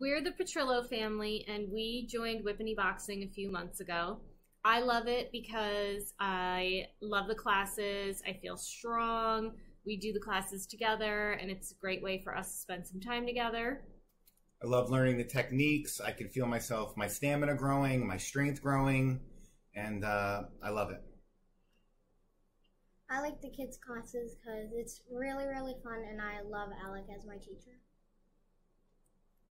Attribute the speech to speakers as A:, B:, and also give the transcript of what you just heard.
A: We're the Petrillo family, and we joined Whippany Boxing a few months ago. I love it because I love the classes. I feel strong. We do the classes together, and it's a great way for us to spend some time together.
B: I love learning the techniques. I can feel myself, my stamina growing, my strength growing, and uh, I love it.
C: I like the kids' classes because it's really, really fun, and I love Alec as my teacher.